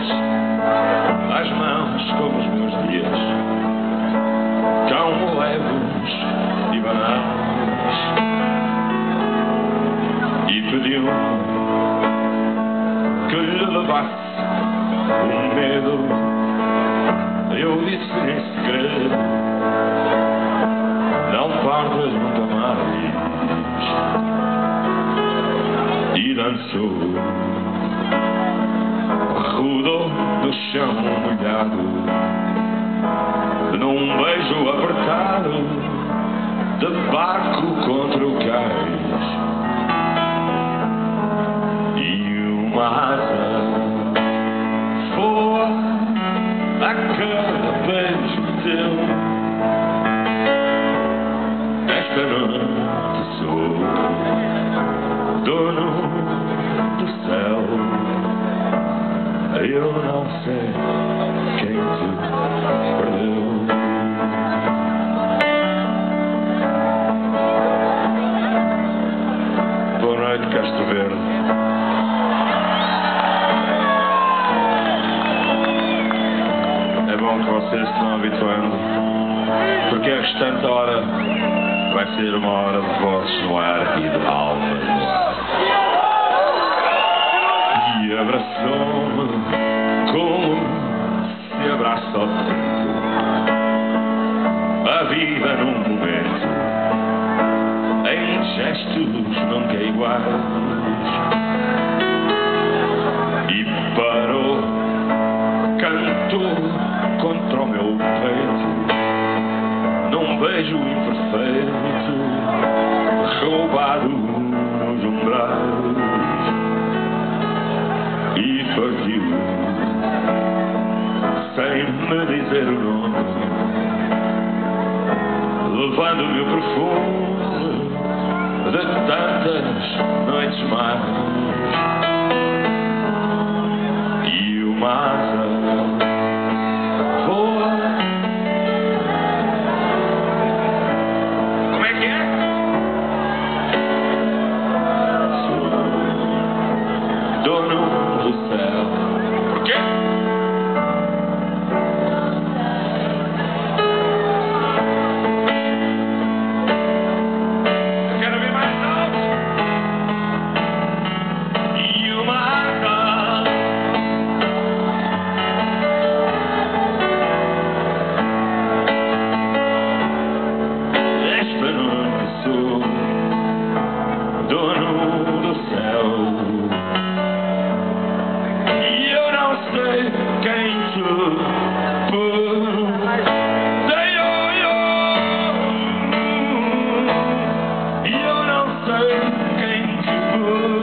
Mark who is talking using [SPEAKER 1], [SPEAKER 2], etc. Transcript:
[SPEAKER 1] pés, as mãos como os meus dias, tão leves e banais. E pediu que lhe levasse o medo. Eu disse em segredo, não partas nunca mais. E dançou, rodou no chão molhado, num beijo apertado, de barco contra o cais. E uma asa voa a cada beijo teu. Eu não sei quem te perdeu. Boa noite, Castro Verde. É bom que vocês estão habituando, porque a restante hora vai ser uma hora de vozes no ar e de almas no ar. E abraçou-me a vida num momento, em gestos nunca iguais. E parou cantou contra o meu peito. Num beijo imperfeito roubado nos umbrais. E partiu sem me dizer o nome levando-me o perfume de tantas noites mais. E uma do céu. E eu não sei quem te perdeu. Eu, eu, eu não sei quem te perdeu.